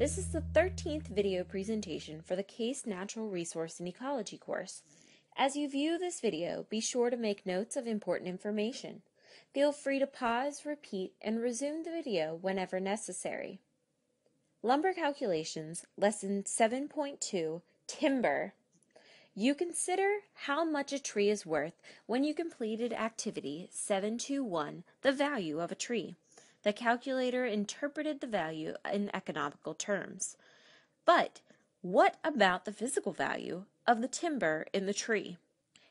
This is the 13th video presentation for the CASE Natural Resource and Ecology course. As you view this video, be sure to make notes of important information. Feel free to pause, repeat, and resume the video whenever necessary. Lumber Calculations, Lesson 7.2, Timber. You consider how much a tree is worth when you completed activity 721, the value of a tree. The calculator interpreted the value in economical terms. But what about the physical value of the timber in the tree?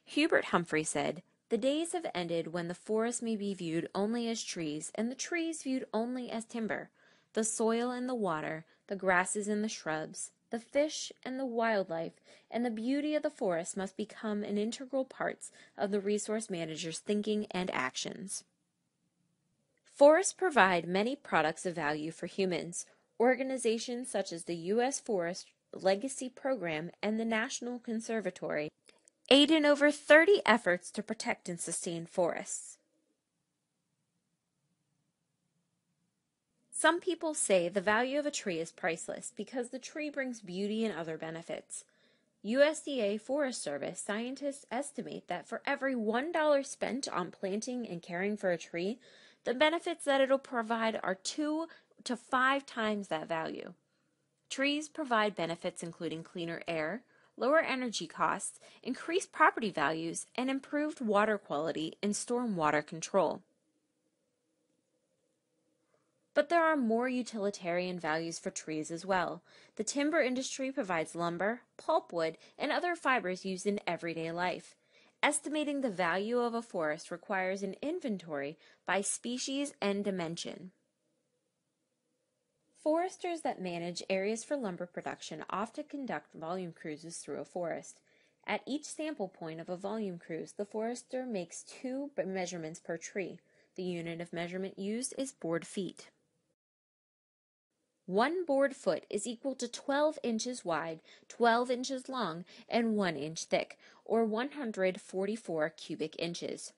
Hubert Humphrey said, The days have ended when the forest may be viewed only as trees, and the trees viewed only as timber. The soil and the water, the grasses and the shrubs, the fish and the wildlife, and the beauty of the forest must become an integral parts of the resource manager's thinking and actions. Forests provide many products of value for humans. Organizations such as the U.S. Forest Legacy Program and the National Conservatory aid in over 30 efforts to protect and sustain forests. Some people say the value of a tree is priceless because the tree brings beauty and other benefits. USDA Forest Service scientists estimate that for every $1 spent on planting and caring for a tree, the benefits that it'll provide are two to five times that value. Trees provide benefits including cleaner air, lower energy costs, increased property values, and improved water quality and stormwater control. But there are more utilitarian values for trees as well. The timber industry provides lumber, pulpwood, and other fibers used in everyday life. Estimating the value of a forest requires an inventory by species and dimension. Foresters that manage areas for lumber production often conduct volume cruises through a forest. At each sample point of a volume cruise, the forester makes two measurements per tree. The unit of measurement used is board feet. One board foot is equal to 12 inches wide, 12 inches long, and 1 inch thick, or 144 cubic inches.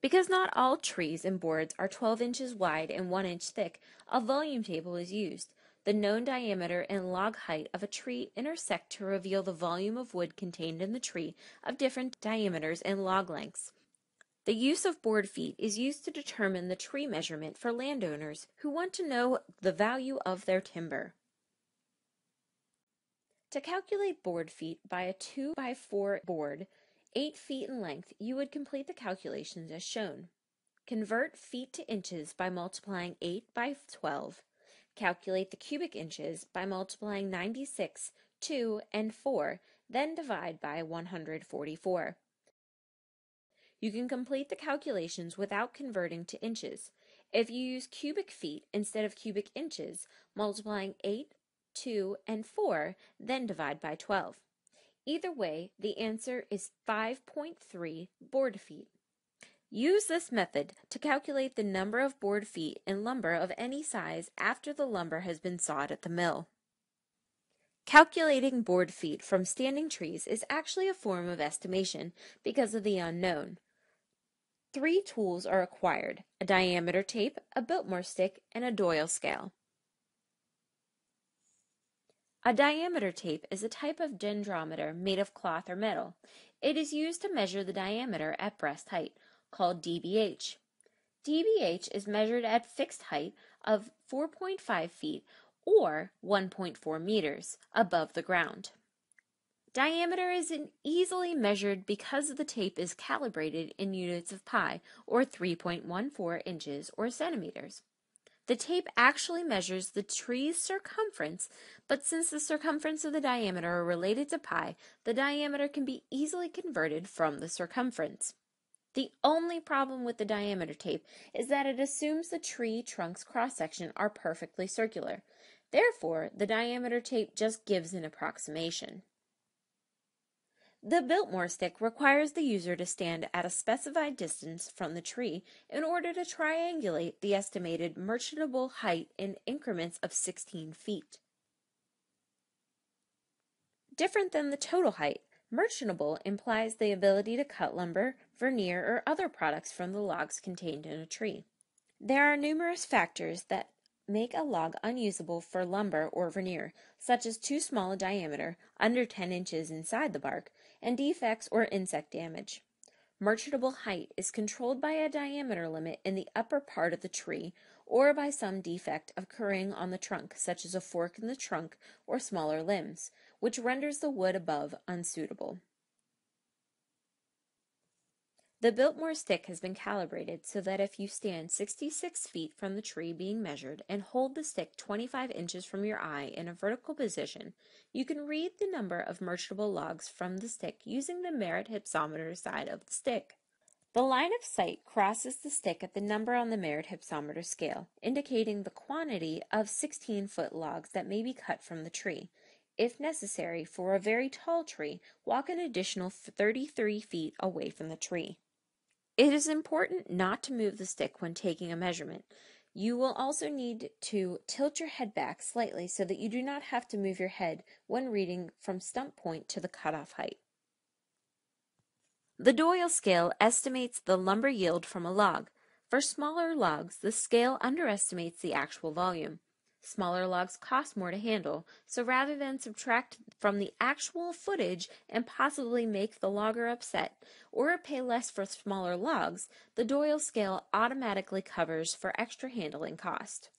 Because not all trees and boards are 12 inches wide and 1 inch thick, a volume table is used. The known diameter and log height of a tree intersect to reveal the volume of wood contained in the tree of different diameters and log lengths. The use of board feet is used to determine the tree measurement for landowners who want to know the value of their timber. To calculate board feet by a 2 by 4 board, 8 feet in length, you would complete the calculations as shown. Convert feet to inches by multiplying 8 by 12. Calculate the cubic inches by multiplying 96, 2, and 4, then divide by 144. You can complete the calculations without converting to inches. If you use cubic feet instead of cubic inches, multiplying 8, 2, and 4, then divide by 12. Either way, the answer is 5.3 board feet. Use this method to calculate the number of board feet in lumber of any size after the lumber has been sawed at the mill. Calculating board feet from standing trees is actually a form of estimation because of the unknown. Three tools are required, a diameter tape, a Biltmore stick, and a Doyle scale. A diameter tape is a type of dendrometer made of cloth or metal. It is used to measure the diameter at breast height, called DBH. DBH is measured at fixed height of 4.5 feet or 1.4 meters above the ground. Diameter is easily measured because the tape is calibrated in units of pi, or 3.14 inches or centimeters. The tape actually measures the tree's circumference, but since the circumference of the diameter are related to pi, the diameter can be easily converted from the circumference. The only problem with the diameter tape is that it assumes the tree trunk's cross-section are perfectly circular. Therefore, the diameter tape just gives an approximation. The Biltmore stick requires the user to stand at a specified distance from the tree in order to triangulate the estimated merchantable height in increments of 16 feet. Different than the total height, merchantable implies the ability to cut lumber, veneer, or other products from the logs contained in a tree. There are numerous factors that make a log unusable for lumber or veneer, such as too small a diameter, under 10 inches inside the bark, and defects or insect damage. Merchantable height is controlled by a diameter limit in the upper part of the tree or by some defect occurring on the trunk, such as a fork in the trunk or smaller limbs, which renders the wood above unsuitable. The Biltmore stick has been calibrated so that if you stand 66 feet from the tree being measured and hold the stick 25 inches from your eye in a vertical position, you can read the number of merchantable logs from the stick using the Merritt hypsometer side of the stick. The line of sight crosses the stick at the number on the Merritt hypsometer scale, indicating the quantity of 16 foot logs that may be cut from the tree. If necessary, for a very tall tree, walk an additional 33 feet away from the tree. It is important not to move the stick when taking a measurement. You will also need to tilt your head back slightly so that you do not have to move your head when reading from stump point to the cutoff height. The Doyle scale estimates the lumber yield from a log. For smaller logs, the scale underestimates the actual volume. Smaller logs cost more to handle, so rather than subtract from the actual footage and possibly make the logger upset, or pay less for smaller logs, the Doyle scale automatically covers for extra handling cost.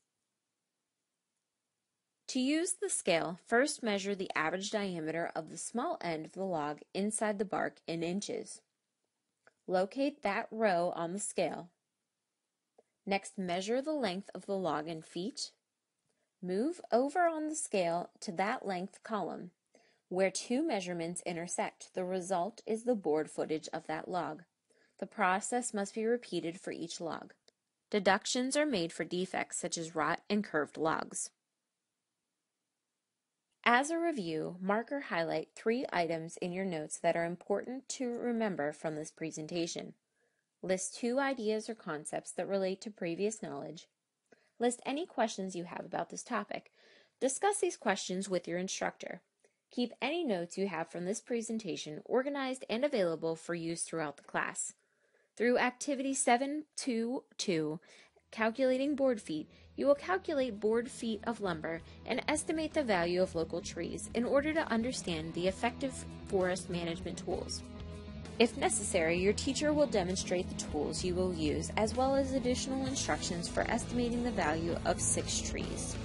To use the scale, first measure the average diameter of the small end of the log inside the bark in inches. Locate that row on the scale. Next, measure the length of the log in feet, Move over on the scale to that length column. Where two measurements intersect, the result is the board footage of that log. The process must be repeated for each log. Deductions are made for defects such as rot and curved logs. As a review, mark or highlight three items in your notes that are important to remember from this presentation. List two ideas or concepts that relate to previous knowledge List any questions you have about this topic. Discuss these questions with your instructor. Keep any notes you have from this presentation organized and available for use throughout the class. Through Activity 722, Calculating Board Feet, you will calculate board feet of lumber and estimate the value of local trees in order to understand the effective forest management tools. If necessary, your teacher will demonstrate the tools you will use as well as additional instructions for estimating the value of six trees.